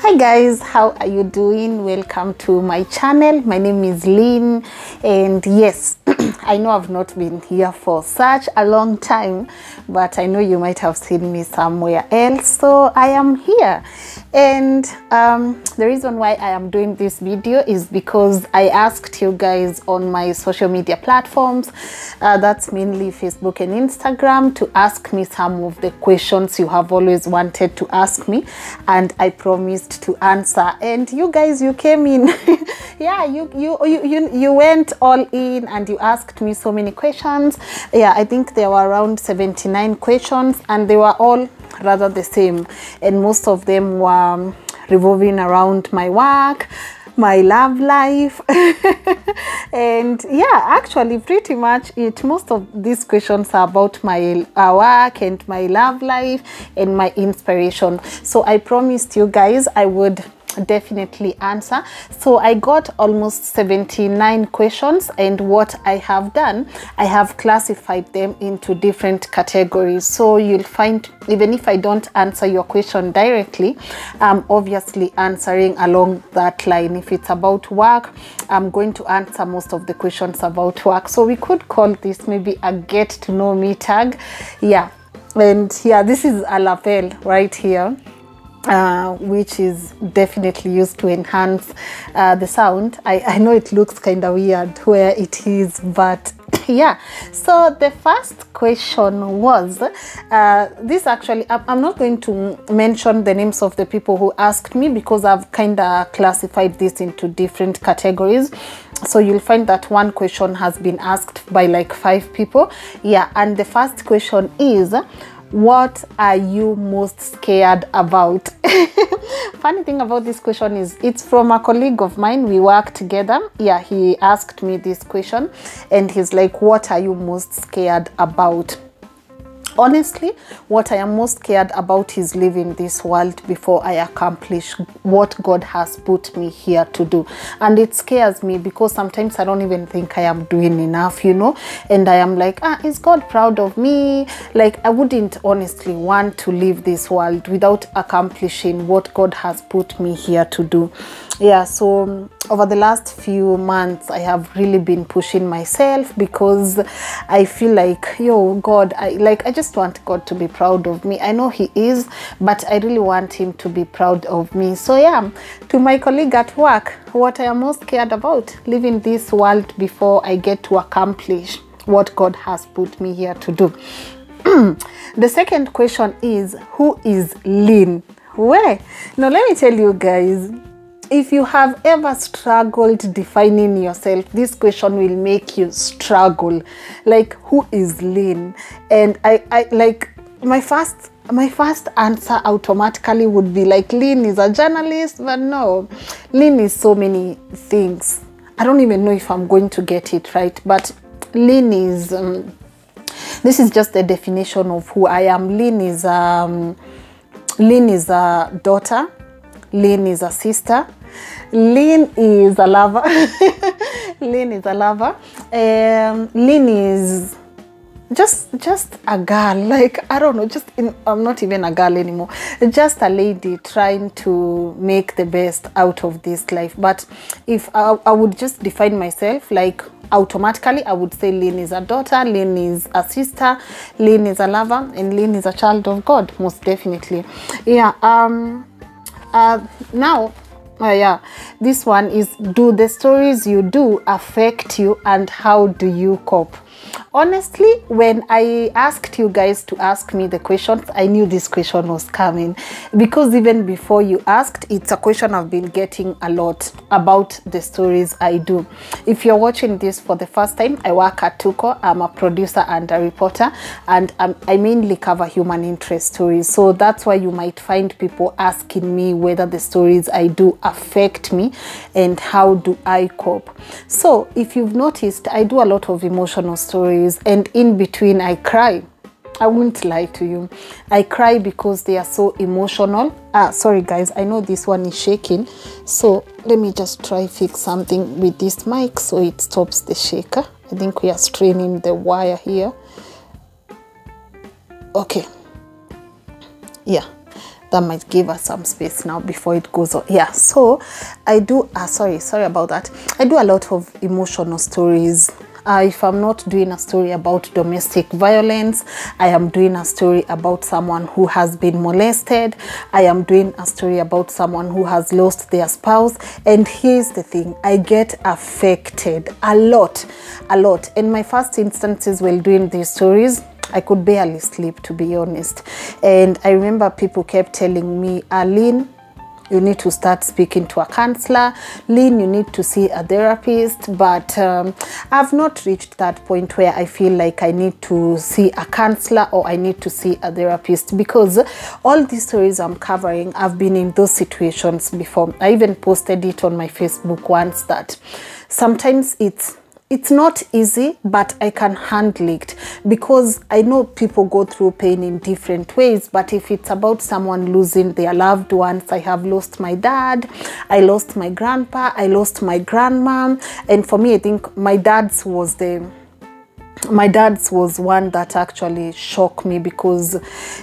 hi guys how are you doing? Welcome to my channel. My name is lynn and yes i know i've not been here for such a long time but i know you might have seen me somewhere else so i am here. And um, the reason why i am doing this video is because i asked you guys on my social media platforms uh, that's mainly facebook and instagram to ask me some of the questions you have always wanted to ask me and i promised to answer. And you guys you came in. Yeah you, you you you you went all in and you asked me so many questions. Yeah i think there were around 79 questions and they were all rather the same. And most of them were revolving around my work my love life. And yeah actually pretty much it most of these questions are about my uh, work and my love life and my inspiration. So i promised you guys i would definitely answer. So i got almost 79 questions and what i have done i have classified them into different categories. So you'll find even if i don't answer your question directly i'm obviously answering along that line. If it's about work i'm going to answer most of the questions about work. So we could call this maybe a get to know me tag. Yeah. And yeah this is a lapel right here uh, which is definitely used to enhance uh, the sound. I, I know it looks kind of weird where it is, but yeah. So the first question was uh, this actually, I'm, I'm not going to mention the names of the people who asked me because I've kind of classified this into different categories. So you'll find that one question has been asked by like five people. Yeah. And the first question is, what are you most scared about? Funny thing about this question is it's from a colleague of mine. We work together. Yeah he asked me this question and he's like what are you most scared about honestly what i am most scared about is leaving this world before i accomplish what god has put me here to do. And it scares me because sometimes i don't even think i am doing enough you know? And i am like ah is god proud of me? Like i wouldn't honestly want to leave this world without accomplishing what god has put me here to do yeah so um, over the last few months i have really been pushing myself because i feel like yo god i like i just want god to be proud of me. I know he is but i really want him to be proud of me. So yeah to my colleague at work what i am most scared about leaving this world before i get to accomplish what god has put me here to do. The second question is who is lynn where now let me tell you guys if you have ever struggled defining yourself this question will make you struggle. Like who is lynn? And i i like my first my first answer automatically would be like lynn is a journalist but no. Lynn is so many things. I don't even know if i'm going to get it right but lynn is um, this is just the definition of who i am. Lynn is um lynn is a daughter Lynn is a sister. Lynn is a lover. Lynn is a lover. Um, Lynn is just just a girl. Like I don't know. Just in, I'm not even a girl anymore. Just a lady trying to make the best out of this life. But if I, I would just define myself like automatically, I would say Lynn is a daughter. Lynn is a sister. Lynn is a lover, and Lynn is a child of God. Most definitely. Yeah. Um uh, now uh, yeah this one is do the stories you do affect you and how do you cope honestly when i asked you guys to ask me the questions i knew this question was coming. Because even before you asked it's a question i've been getting a lot about the stories i do. If you're watching this for the first time i work at tuko. I'm a producer and a reporter. And um, i mainly cover human interest stories. So that's why you might find people asking me whether the stories i do affect me and how do i cope. So if you've noticed i do a lot of emotional stories and in between I cry. I won't lie to you. I cry because they are so emotional. Ah, sorry guys, I know this one is shaking. So let me just try fix something with this mic so it stops the shaker. I think we are straining the wire here. Okay. Yeah, that might give us some space now before it goes on yeah so i do uh, sorry sorry about that i do a lot of emotional stories uh, if I'm not doing a story about domestic violence, I am doing a story about someone who has been molested. I am doing a story about someone who has lost their spouse. And here's the thing I get affected a lot, a lot. In my first instances while doing these stories, I could barely sleep, to be honest. And I remember people kept telling me, Aline, you need to start speaking to a counselor. Lynn, you need to see a therapist. But um, I've not reached that point where I feel like I need to see a counselor or I need to see a therapist because all these stories I'm covering, I've been in those situations before. I even posted it on my Facebook once that sometimes it's it's not easy but i can handle it. Because i know people go through pain in different ways but if it's about someone losing their loved ones i have lost my dad i lost my grandpa i lost my grandma. And for me i think my dad's was the my dad's was one that actually shocked me because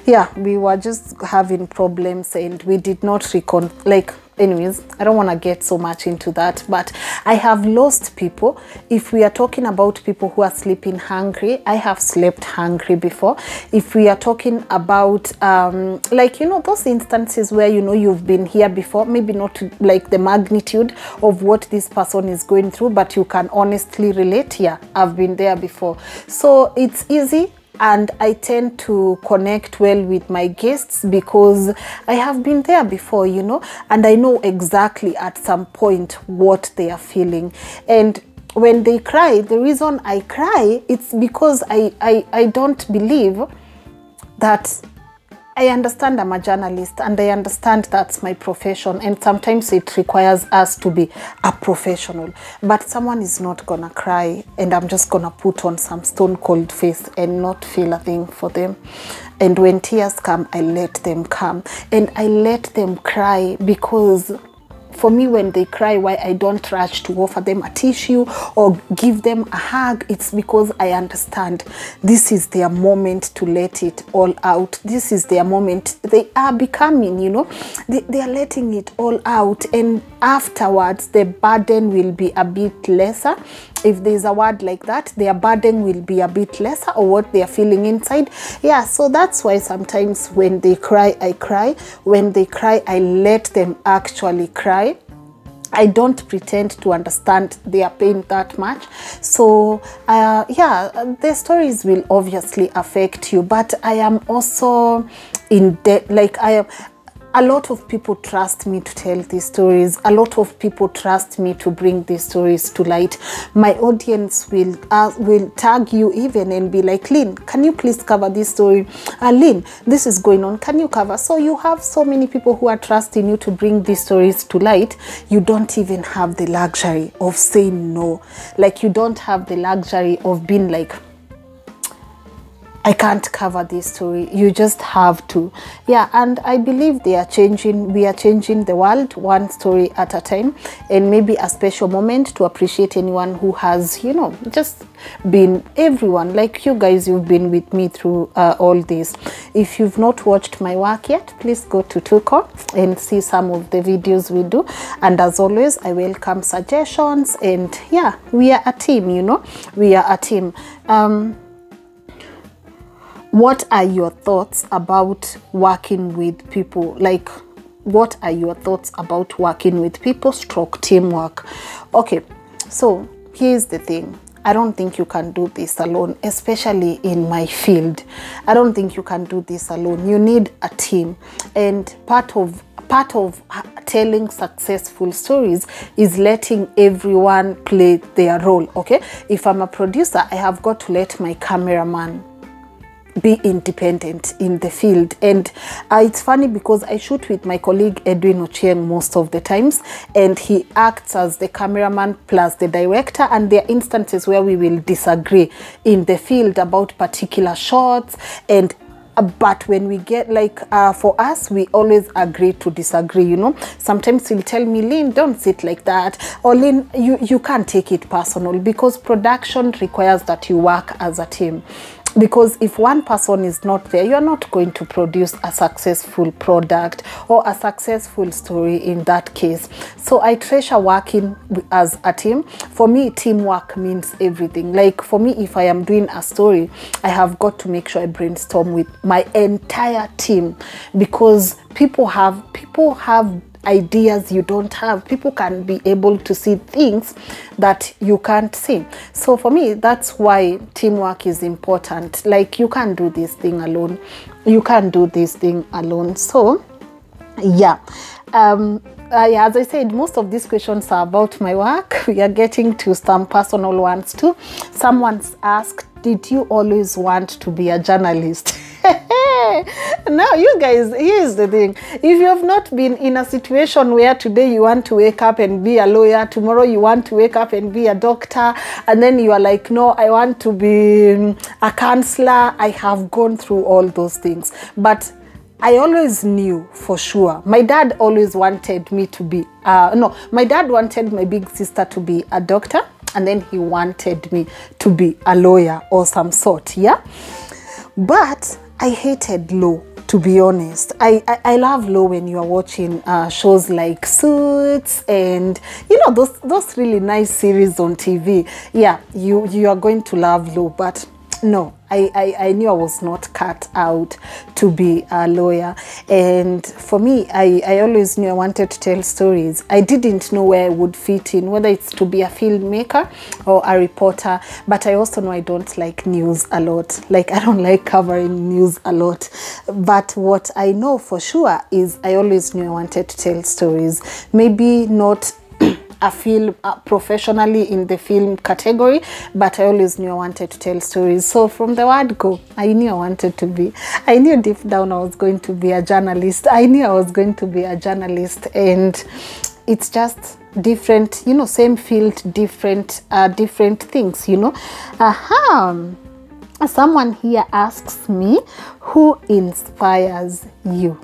yeah we were just having problems and we did not recon like anyways i don't want to get so much into that but i have lost people. If we are talking about people who are sleeping hungry i have slept hungry before. If we are talking about um like you know those instances where you know you've been here before maybe not like the magnitude of what this person is going through but you can honestly relate yeah i've been there before. So it's easy and I tend to connect well with my guests because I have been there before, you know, and I know exactly at some point what they are feeling. And when they cry, the reason I cry, it's because I, I, I don't believe that I understand I'm a journalist and I understand that's my profession and sometimes it requires us to be a professional. But someone is not gonna cry and I'm just gonna put on some stone cold face and not feel a thing for them. And when tears come, I let them come and I let them cry because for me when they cry why i don't rush to offer them a tissue or give them a hug it's because i understand this is their moment to let it all out. This is their moment. They are becoming you know they, they are letting it all out. And afterwards the burden will be a bit lesser if there's a word like that their burden will be a bit lesser or what they are feeling inside yeah so that's why sometimes when they cry i cry when they cry i let them actually cry I don't pretend to understand their pain that much. So, uh, yeah, the stories will obviously affect you, but I am also in debt. Like, I am, a lot of people trust me to tell these stories. A lot of people trust me to bring these stories to light. My audience will uh, will tag you even and be like, Lynn, can you please cover this story? Uh, Lynn, this is going on. Can you cover? So you have so many people who are trusting you to bring these stories to light. You don't even have the luxury of saying no. Like you don't have the luxury of being like, I can't cover this story. You just have to. Yeah, and I believe they are changing, we are changing the world one story at a time, and maybe a special moment to appreciate anyone who has, you know, just been everyone like you guys, you've been with me through uh, all this. If you've not watched my work yet, please go to Tuko and see some of the videos we do. And as always, I welcome suggestions, and yeah, we are a team, you know, we are a team. Um, what are your thoughts about working with people like what are your thoughts about working with people stroke teamwork okay so here's the thing I don't think you can do this alone, especially in my field. I don't think you can do this alone. You need a team. And part of part of telling successful stories is letting everyone play their role, okay? If I'm a producer, I have got to let my cameraman be independent in the field. And uh, it's funny because i shoot with my colleague edwin ochieng most of the times and he acts as the cameraman plus the director and there are instances where we will disagree in the field about particular shots and uh, but when we get like uh, for us we always agree to disagree you know? Sometimes he'll tell me lynn don't sit like that or lynn you you can't take it personal because production requires that you work as a team because if one person is not there you are not going to produce a successful product or a successful story in that case. So i treasure working as a team. For me teamwork means everything. Like for me if i am doing a story i have got to make sure i brainstorm with my entire team. Because people have people have ideas you don't have people can be able to see things that you can't see so for me that's why teamwork is important like you can't do this thing alone you can't do this thing alone so yeah um uh, yeah, as I said, most of these questions are about my work. We are getting to some personal ones too. Someone's asked, Did you always want to be a journalist? now, you guys, here's the thing if you have not been in a situation where today you want to wake up and be a lawyer, tomorrow you want to wake up and be a doctor, and then you are like, No, I want to be um, a counselor, I have gone through all those things. But I always knew for sure. My dad always wanted me to be, uh, no, my dad wanted my big sister to be a doctor, and then he wanted me to be a lawyer or some sort, yeah? But I hated low to be honest. I, I, I love low when you are watching uh, shows like Suits and, you know, those, those really nice series on TV. Yeah, you, you are going to love low, but no I, I, I knew I was not cut out to be a lawyer. And for me, I, I always knew I wanted to tell stories. I didn't know where I would fit in, whether it's to be a filmmaker or a reporter. But I also know I don't like news a lot. Like, I don't like covering news a lot. But what I know for sure is I always knew I wanted to tell stories. Maybe not a film uh, professionally in the film category, but I always knew I wanted to tell stories. So from the word go, I knew I wanted to be. I knew deep down I was going to be a journalist. I knew I was going to be a journalist, and it's just different. You know, same field, different, uh, different things. You know, aha. Someone here asks me, who inspires you?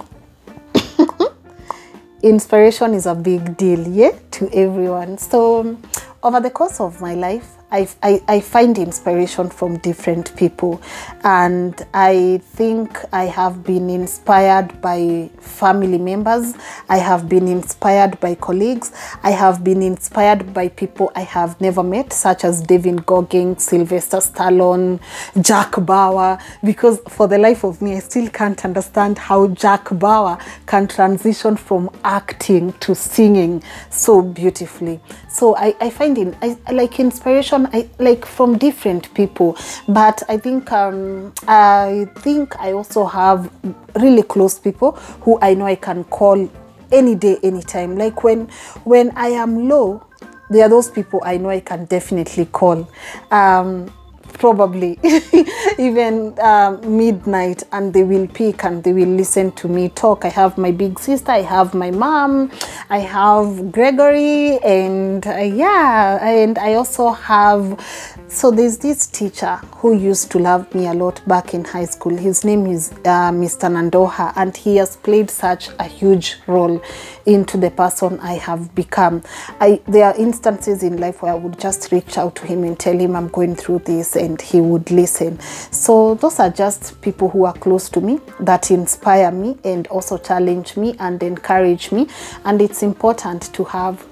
Inspiration is a big deal yeah to everyone. So over the course of my life I, I, I find inspiration from different people. And i think i have been inspired by family members. I have been inspired by colleagues. I have been inspired by people i have never met such as david goggins sylvester stallone jack bauer. Because for the life of me i still can't understand how jack bauer can transition from acting to singing so beautifully so i, I find in I, like inspiration I, like from different people. But i think um, i think i also have really close people who i know i can call any day anytime. Like when when i am low there are those people i know i can definitely call. Um, probably even um, midnight and they will pick and they will listen to me talk. I have my big sister i have my mom i have gregory and uh, yeah and i also have so there's this teacher who used to love me a lot back in high school. His name is uh, mr nandoha and he has played such a huge role into the person i have become. I there are instances in life where i would just reach out to him and tell him i'm going through this and he would listen. So those are just people who are close to me that inspire me and also challenge me and encourage me. And it's important to have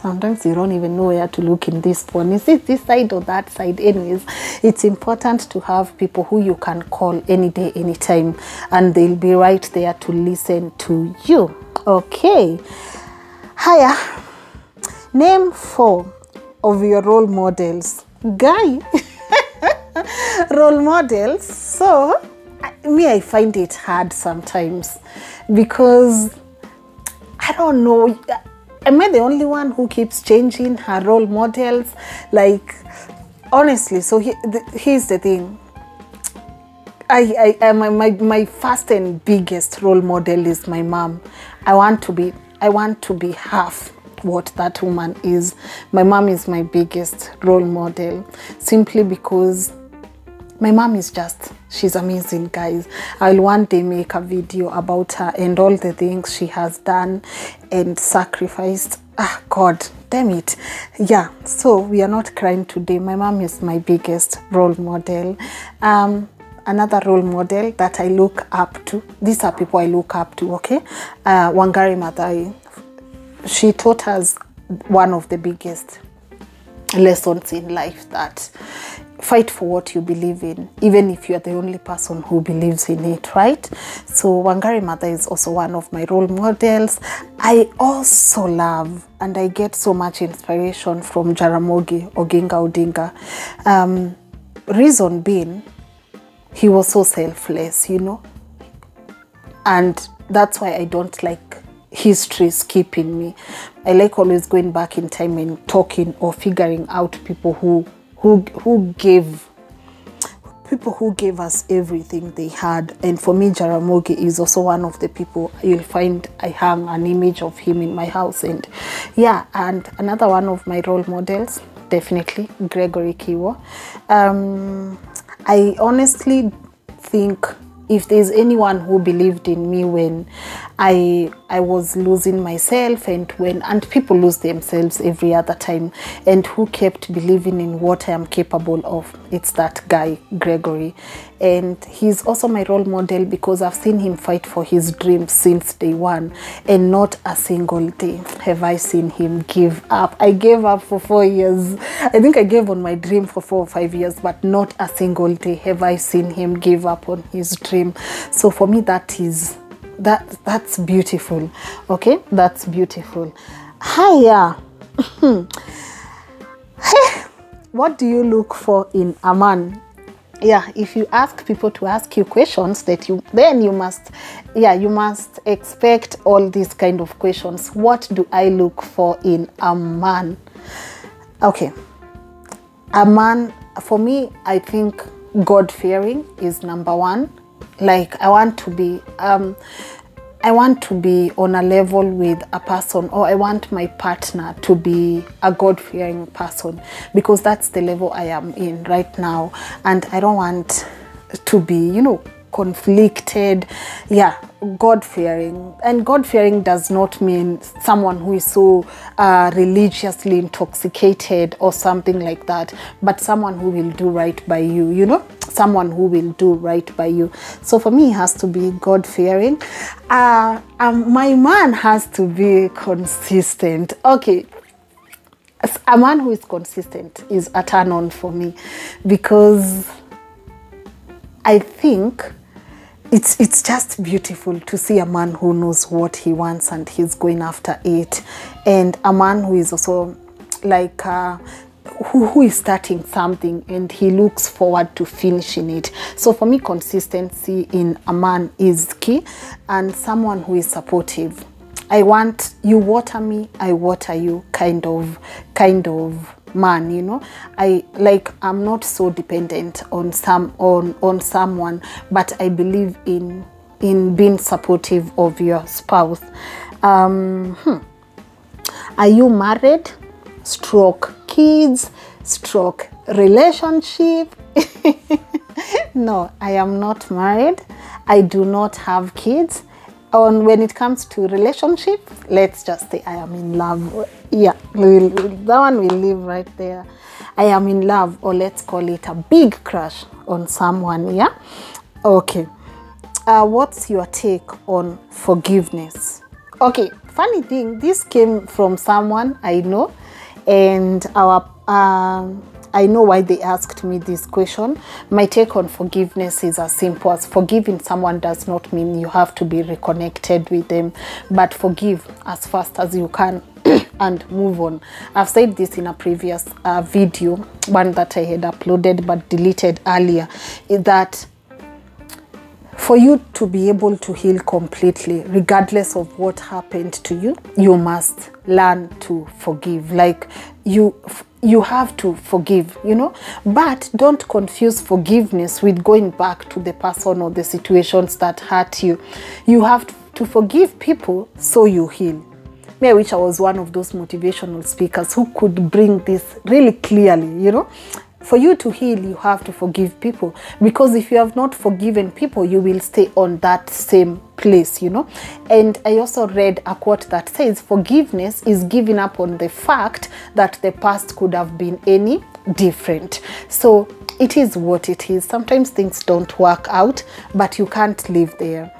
sometimes you don't even know where to look in this phone. Is it this side or that side? Anyways it's important to have people who you can call any day anytime and they'll be right there to listen to you. Okay. Haya name four of your role models guy role models so me i find it hard sometimes because I don't know. Am I the only one who keeps changing her role models? Like, honestly, so he, the, here's the thing. I, I, I my, my, my first and biggest role model is my mom. I want to be, I want to be half what that woman is. My mom is my biggest role model simply because my mom is just she's amazing guys. I'll one day make a video about her and all the things she has done and sacrificed. Ah god damn it. Yeah so we are not crying today. My mom is my biggest role model. Um, another role model that i look up to these are people i look up to okay? Uh, wangari Maathai she taught us one of the biggest lessons in life that fight for what you believe in even if you're the only person who believes in it right? So wangari Maathai is also one of my role models. I also love and i get so much inspiration from jaramogi oginga odinga. Um, reason being he was so selfless you know? And that's why I don't like history is keeping me. I like always going back in time and talking or figuring out people who who who gave people who gave us everything they had. And for me, Jaramogi is also one of the people you'll find I hang an image of him in my house. And yeah, and another one of my role models, definitely Gregory Kiwo. Um, I honestly think if there's anyone who believed in me when I I was losing myself and when and people lose themselves every other time. And who kept believing in what I am capable of? It's that guy Gregory. And he's also my role model because I've seen him fight for his dreams since day one. And not a single day have I seen him give up. I gave up for four years. I think I gave on my dream for four or five years but not a single day have I seen him give up on his dream. So for me that is that that's beautiful okay? That's beautiful. Hiya hey, what do you look for in a man? Yeah if you ask people to ask you questions that you then you must yeah you must expect all these kind of questions. What do i look for in a man? Okay. A man for me i think god fearing is number one like i want to be um I want to be on a level with a person, or I want my partner to be a God fearing person because that's the level I am in right now. And I don't want to be, you know, conflicted. Yeah, God fearing. And God fearing does not mean someone who is so uh, religiously intoxicated or something like that, but someone who will do right by you, you know? Someone who will do right by you. So for me, it has to be God fearing. Uh, um, my man has to be consistent. Okay, a man who is consistent is a turn on for me because I think it's it's just beautiful to see a man who knows what he wants and he's going after it, and a man who is also like uh, who, who is starting something and he looks forward to finishing it. So for me, consistency in a man is key, and someone who is supportive. I want you water me, I water you kind of kind of man you know? I like i'm not so dependent on some on on someone but i believe in in being supportive of your spouse. Um hmm. are you married? Stroke kids? Stroke relationship? No i am not married. I do not have kids on when it comes to relationship let's just say i am in love. Yeah we'll, that one will live right there. I am in love or let's call it a big crush on someone yeah? Okay. Uh, what's your take on forgiveness? Okay funny thing this came from someone i know and our um, I know why they asked me this question. My take on forgiveness is as simple as forgiving someone does not mean you have to be reconnected with them, but forgive as fast as you can and move on. I've said this in a previous uh, video, one that I had uploaded but deleted earlier, is that for you to be able to heal completely, regardless of what happened to you, you must learn to forgive. Like you, you have to forgive, you know. But don't confuse forgiveness with going back to the person or the situations that hurt you. You have to forgive people so you heal. Me, I wish I was one of those motivational speakers who could bring this really clearly, you know for you to heal you have to forgive people. Because if you have not forgiven people you will stay on that same place you know? And i also read a quote that says forgiveness is giving up on the fact that the past could have been any different. So it is what it is. Sometimes things don't work out but you can't live there.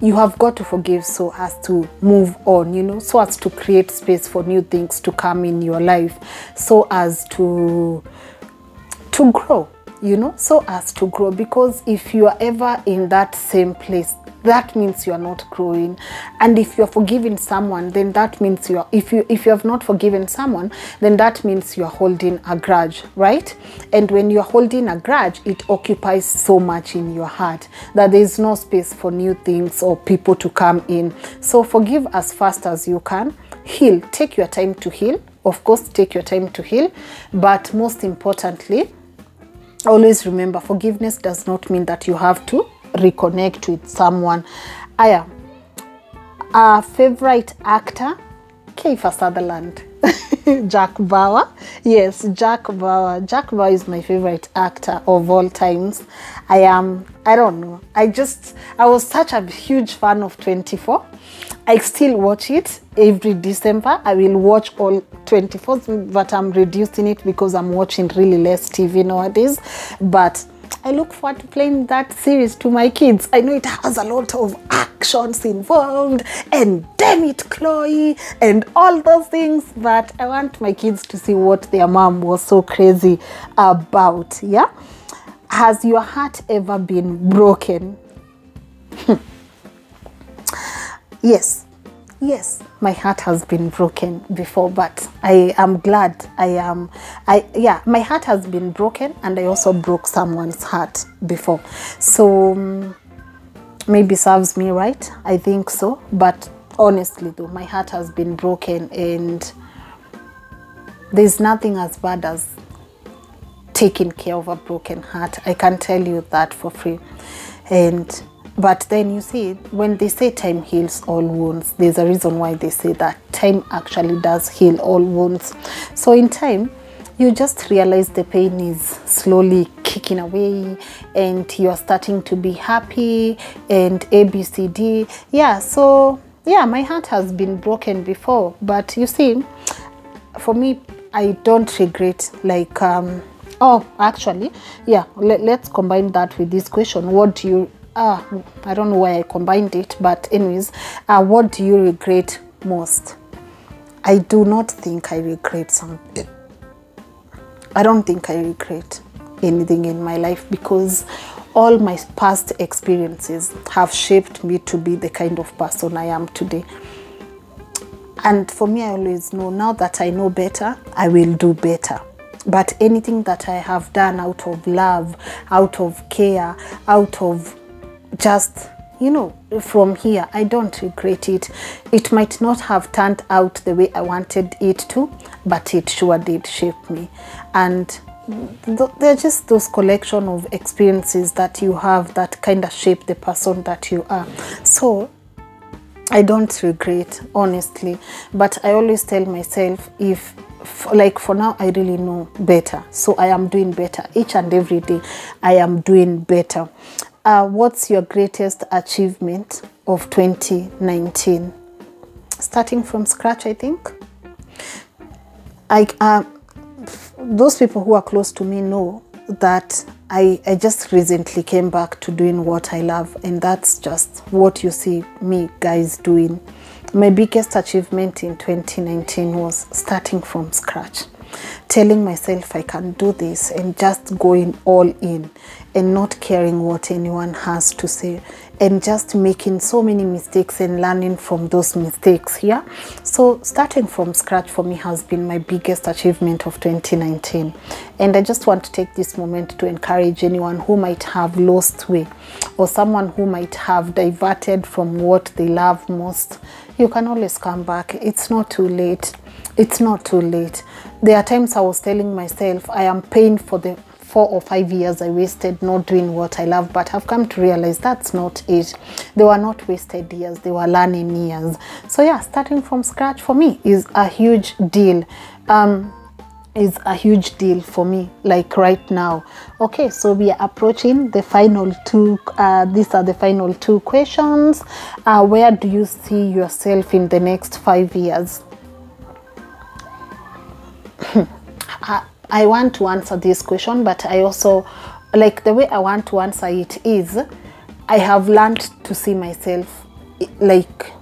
You have got to forgive so as to move on you know? So as to create space for new things to come in your life. So as to to grow you know so as to grow. Because if you are ever in that same place that means you are not growing. And if you're forgiving someone then that means you are if you if you have not forgiven someone then that means you are holding a grudge right? And when you're holding a grudge it occupies so much in your heart that there is no space for new things or people to come in. So forgive as fast as you can. Heal. Take your time to heal. Of course take your time to heal. But most importantly always remember forgiveness does not mean that you have to reconnect with someone. Aya a favorite actor? Kiefer Sutherland. Jack Bauer. Yes Jack Bauer. Jack Bauer is my favorite actor of all times. I am I don't know. I just I was such a huge fan of 24 I still watch it every December. I will watch all 24, but I'm reducing it because I'm watching really less TV nowadays. But I look forward to playing that series to my kids. I know it has a lot of actions involved and damn it, Chloe, and all those things, but I want my kids to see what their mom was so crazy about. Yeah. Has your heart ever been broken? Yes. Yes. My heart has been broken before but i am glad i am i yeah my heart has been broken and i also broke someone's heart before. So um, maybe serves me right? I think so. But honestly though my heart has been broken and there's nothing as bad as taking care of a broken heart. I can tell you that for free. And but then you see when they say time heals all wounds there's a reason why they say that time actually does heal all wounds. So in time you just realize the pain is slowly kicking away and you're starting to be happy and abcd yeah so yeah my heart has been broken before. But you see for me i don't regret like um oh actually yeah let, let's combine that with this question. What do you ah i don't know why i combined it but anyways uh, what do you regret most? I do not think i regret something. I don't think i regret anything in my life because all my past experiences have shaped me to be the kind of person i am today. And for me i always know now that i know better i will do better. But anything that i have done out of love out of care out of just you know from here i don't regret it it might not have turned out the way i wanted it to but it sure did shape me and th- they're just those collection of experiences that you have that kind of shape the person that you are so I don't regret, honestly. But I always tell myself if, like, for now, I really know better. So I am doing better. Each and every day, I am doing better. Uh, what's your greatest achievement of 2019? Starting from scratch, I think. I, uh, those people who are close to me know that I, I just recently came back to doing what I love, and that's just what you see me guys doing. My biggest achievement in 2019 was starting from scratch, telling myself I can do this and just going all in and not caring what anyone has to say and just making so many mistakes and learning from those mistakes here. So, starting from scratch for me has been my biggest achievement of 2019. And I just want to take this moment to encourage anyone who might have lost way or someone who might have diverted from what they love most. You can always come back, it's not too late. It's not too late. There are times I was telling myself I am paying for the four or five years I wasted not doing what I love, but I've come to realize that's not it. They were not wasted years, they were learning years. So, yeah, starting from scratch for me is a huge deal. Um, is a huge deal for me like right now okay so we are approaching the final two uh, these are the final two questions uh, where do you see yourself in the next five years I, I want to answer this question but i also like the way i want to answer it is i have learned to see myself like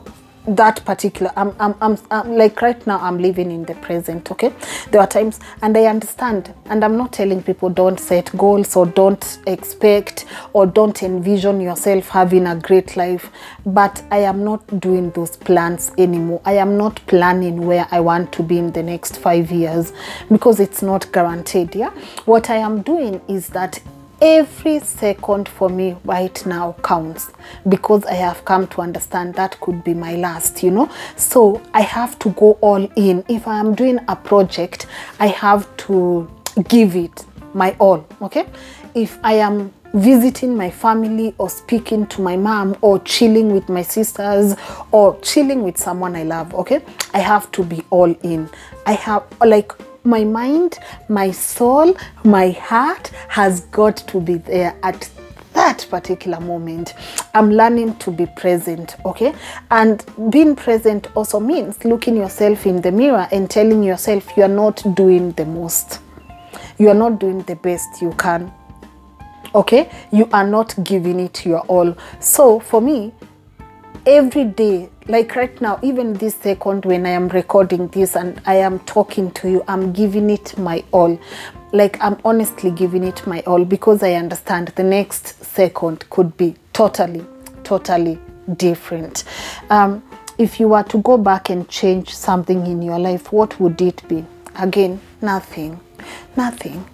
that particular I'm, I'm, I'm, I'm like right now i'm living in the present okay? There are times and i understand and i'm not telling people don't set goals or don't expect or don't envision yourself having a great life but i am not doing those plans anymore. I am not planning where i want to be in the next five years because it's not guaranteed yeah? What i am doing is that every second for me right now counts because I have come to understand that could be my last, you know. So I have to go all in. If I am doing a project, I have to give it my all, okay? If I am visiting my family or speaking to my mom or chilling with my sisters or chilling with someone I love, okay? I have to be all in. I have like my mind, my soul, my heart has got to be there at that particular moment. I'm learning to be present, okay? And being present also means looking yourself in the mirror and telling yourself you are not doing the most. You are not doing the best you can. Okay? You are not giving it your all. So for me, every day. Like right now even this second when i am recording this and i am talking to you i'm giving it my all. Like i'm honestly giving it my all because i understand the next second could be totally totally different. Um, if you were to go back and change something in your life what would it be? Again nothing. Nothing.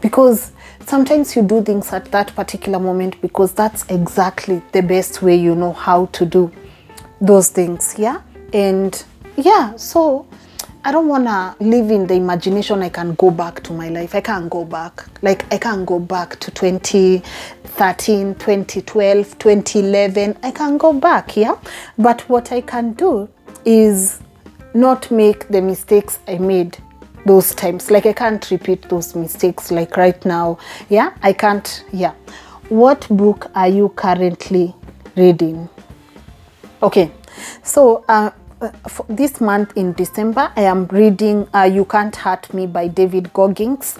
Because sometimes you do things at that particular moment because that's exactly the best way you know how to do those things yeah? And yeah so i don't want to live in the imagination i can go back to my life. I can't go back. Like i can't go back to 2013 2012 2011 i can't go back yeah? But what i can do is not make the mistakes i made those times. Like i can't repeat those mistakes like right now. Yeah? I can't yeah. What book are you currently reading? Okay. So uh, for this month in december i am reading uh, you can't hurt me by david goggins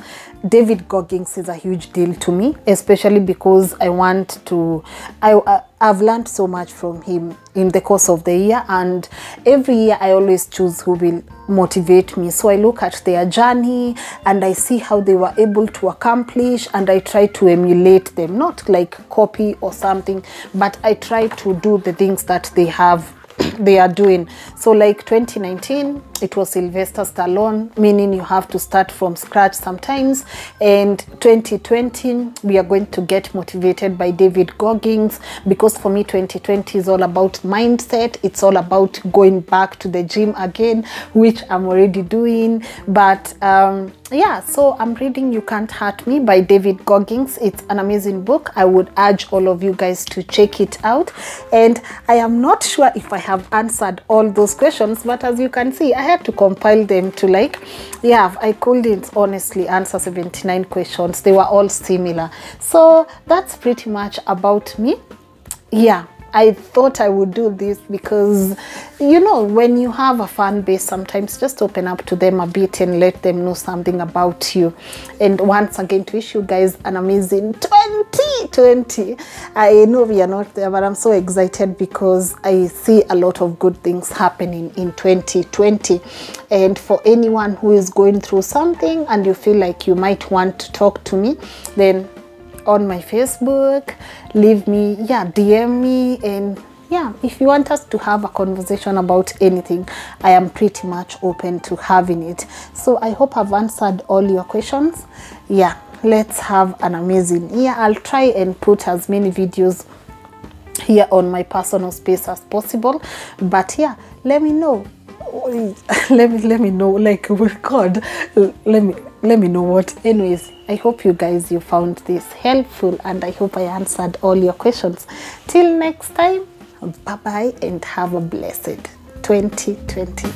david goggins is a huge deal to me especially because i want to i i've learned so much from him in the course of the year and every year i always choose who will motivate me. So i look at their journey and i see how they were able to accomplish and i try to emulate them. Not like copy or something but i try to do the things that they have they are doing so like 2019 it was sylvester stallone meaning you have to start from scratch sometimes. And 2020 we are going to get motivated by david goggins because for me 2020 is all about mindset. It's all about going back to the gym again which i'm already doing. But um yeah so i'm reading you can't hurt me by david goggins. It's an amazing book. I would urge all of you guys to check it out. And i am not sure if i have answered all those questions but as you can see i had to compile them to like yeah i couldn't honestly answer 79 questions. They were all similar. So that's pretty much about me. Yeah I thought I would do this because, you know, when you have a fan base, sometimes just open up to them a bit and let them know something about you. And once again, to wish you guys an amazing 2020. I know we are not there, but I'm so excited because I see a lot of good things happening in 2020. And for anyone who is going through something and you feel like you might want to talk to me, then on my Facebook, leave me, yeah, DM me, and yeah, if you want us to have a conversation about anything, I am pretty much open to having it. So I hope I've answered all your questions. Yeah, let's have an amazing year. I'll try and put as many videos here on my personal space as possible. But yeah, let me know let me let me know like oh god. Let me let me know what anyways i hope you guys you found this helpful and i hope i answered all your questions. Till next time bye bye and have a blessed 2020